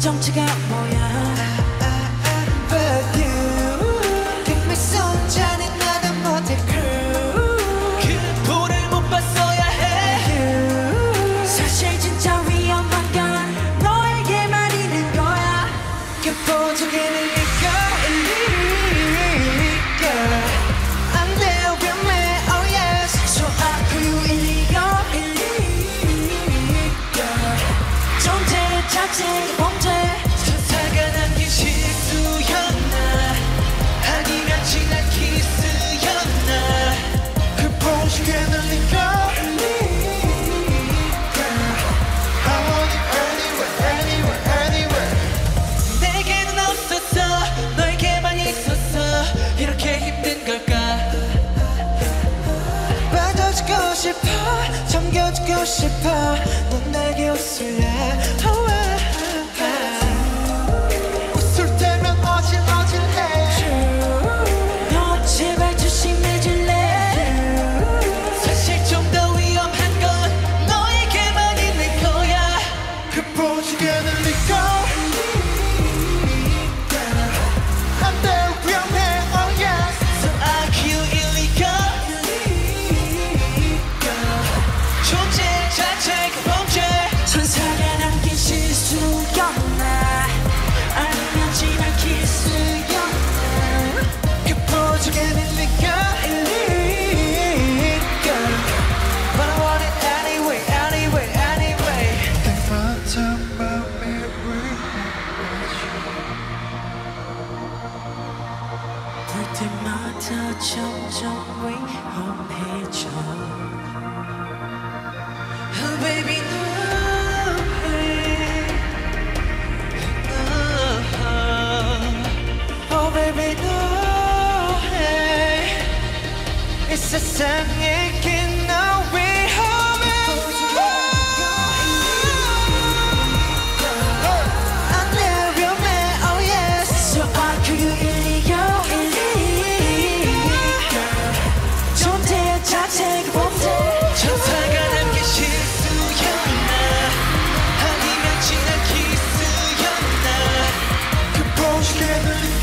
정체가 뭐야? 보고 싶어. 넌 내게 웃을래? oh, I, I. 웃을 때면 어질어질해. 너 제발 조심해줄래? 사실 좀 더 위험한 건 너에게만 있는 거야. 그 보지게 늘릴 걸 It's a 위험해져 Oh baby hey. Oh baby hey. Everything